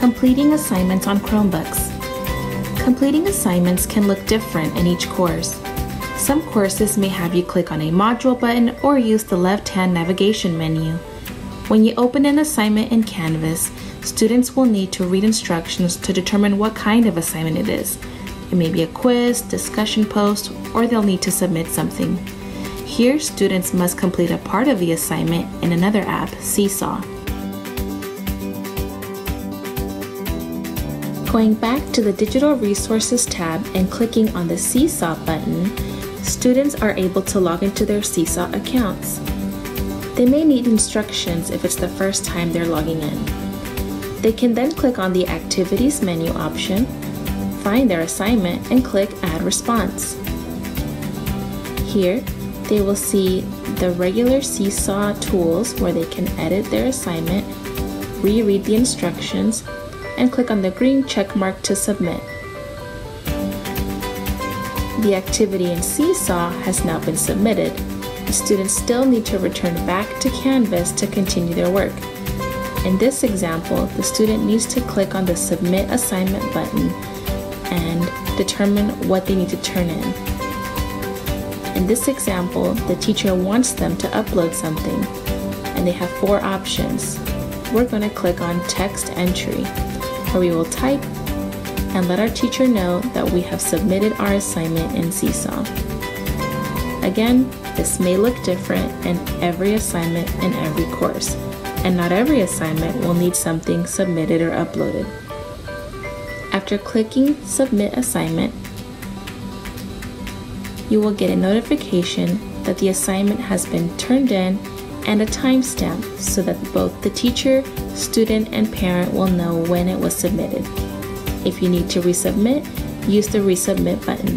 Completing assignments on Chromebooks. Completing assignments can look different in each course. Some courses may have you click on a module button or use the left-hand navigation menu. When you open an assignment in Canvas, students will need to read instructions to determine what kind of assignment it is. It may be a quiz, discussion post, or they'll need to submit something. Here, students must complete a part of the assignment in another app, Seesaw. Going back to the Digital Resources tab and clicking on the Seesaw button, students are able to log into their Seesaw accounts. They may need instructions if it's the first time they're logging in. They can then click on the Activities menu option, find their assignment, and click Add Response. Here, they will see the regular Seesaw tools where they can edit their assignment, reread the instructions, and click on the green check mark to submit. The activity in Seesaw has now been submitted. The students still need to return back to Canvas to continue their work. In this example, the student needs to click on the Submit Assignment button and determine what they need to turn in. In this example, the teacher wants them to upload something, and they have four options. We're going to click on Text Entry where we will type and let our teacher know that we have submitted our assignment in Seesaw. Again, this may look different in every assignment in every course, and not every assignment will need something submitted or uploaded. After clicking Submit Assignment, you will get a notification that the assignment has been turned in and a timestamp so that both the teacher, student, and parent will know when it was submitted. If you need to resubmit, use the resubmit button.